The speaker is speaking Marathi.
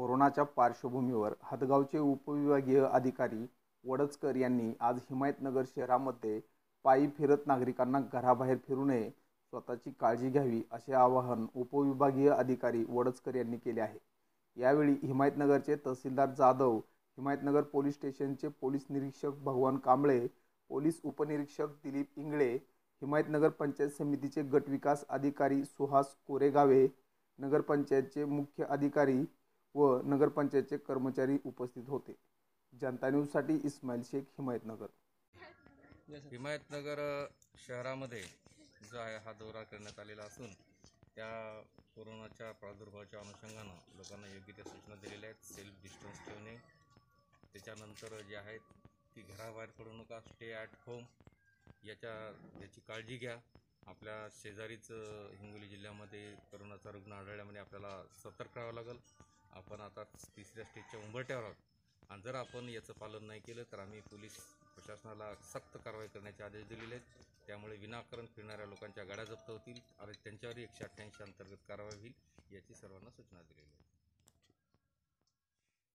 कोरोनाच्या पार्श्वभूमीवर हदगावचे उपविभागीय अधिकारी वडचकर यांनी आज हिमायतनगर शहरामध्ये पायी फिरत नागरिकांना घराबाहेर फिरू नये स्वतःची काळजी घ्यावी असे आवाहन उपविभागीय अधिकारी वडचकर यांनी केले आहे. यावेळी हिमायतनगरचे तहसीलदार जाधव हिमायतनगर पोलीस स्टेशनचे पोलीस निरीक्षक भगवान कांबळे पोलीस उपनिरीक्षक दिलीप इंगळे हिमायतनगर पंचायत समितीचे गटविकास अधिकारी सुहास कोरेगावे नगरपंचायतचे मुख्य अधिकारी व नगरपंचायतचे कर्मचारी उपस्थित होते. जनता न्यूजसाठी इस्माईल शेख हिमायतनगर. हिमायतनगर शहरामध्ये जो आहे हा दौरा करण्यात आलेला असून त्या कोरोनाच्या प्रादुर्भावाच्या अनुषंगानं लोकांना योग्य त्या सूचना दिलेल्या आहेत. सेल्फ डिस्टन्स ठेवणे त्याच्यानंतर जे आहेत की घराबाहेर पडू नका स्टे ॲट होम याच्या याची काळजी घ्या. आपल्या शेजारीच हिंगोली जिल्ह्यामध्ये कोरोनाचा रुग्ण आढळल्यामुळे आपल्याला सतर्क राहावं लागेल. आपण आता तिसऱ्या स्टेजच्या उंबरट्यावर आहोत. आणि जर आपण याचं पालन नाही केलं तर आम्ही पोलीस प्रशासनाला सक्त कारवाई करण्याचे आदेश दिलेले आहेत. त्यामुळे विनाकारण फिरणाऱ्या लोकांच्या गाड्या जप्त होतील. आणि त्यांच्यावरही एकशे अठ्ठ्याऐंशी अंतर्गत कारवाई होईल याची सर्वांना सूचना दिलेली आहे.